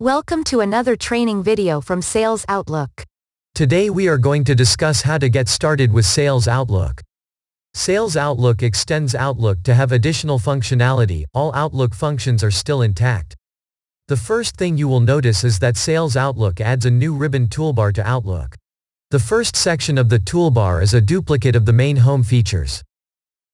Welcome to another training video from Sales Outlook. Today we are going to discuss how to get started with Sales Outlook. Sales Outlook extends Outlook to have additional functionality, all Outlook functions are still intact. The first thing you will notice is that Sales Outlook adds a new ribbon toolbar to Outlook. The first section of the toolbar is a duplicate of the main home features.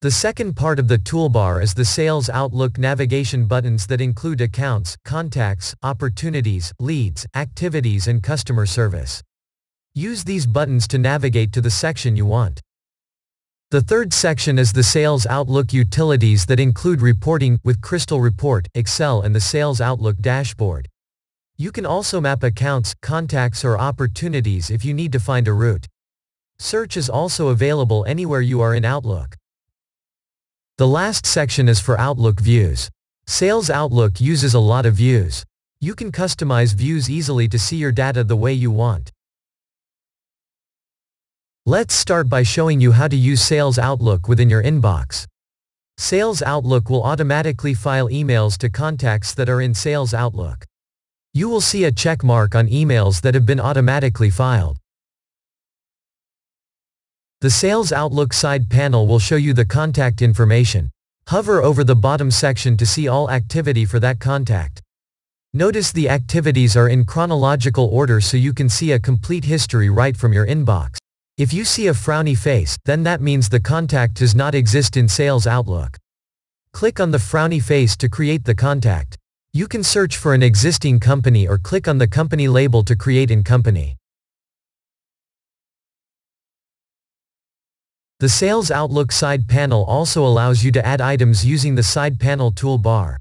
The second part of the toolbar is the Sales Outlook navigation buttons that include accounts, contacts, opportunities, leads, activities and customer service. Use these buttons to navigate to the section you want. The third section is the Sales Outlook utilities that include reporting with Crystal Report, Excel and the Sales Outlook dashboard. You can also map accounts, contacts or opportunities if you need to find a route. Search is also available anywhere you are in Outlook. The last section is for Outlook views. Sales Outlook uses a lot of views. You can customize views easily to see your data the way you want. Let's start by showing you how to use Sales Outlook within your inbox. Sales Outlook will automatically file emails to contacts that are in Sales Outlook. You will see a check mark on emails that have been automatically filed. The Sales Outlook side panel will show you the contact information. Hover over the bottom section to see all activity for that contact. Notice the activities are in chronological order so you can see a complete history right from your inbox. If you see a frowny face, then that means the contact does not exist in Sales Outlook. Click on the frowny face to create the contact. You can search for an existing company or click on the company label to create in company. The Sales Outlook side panel also allows you to add items using the side panel toolbar.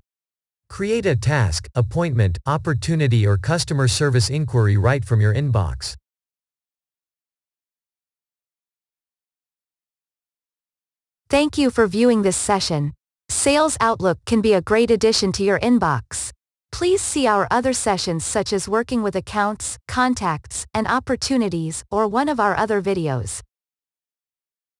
Create a task, appointment, opportunity or customer service inquiry right from your inbox. Thank you for viewing this session. Sales Outlook can be a great addition to your inbox. Please see our other sessions such as working with accounts, contacts, and opportunities or one of our other videos.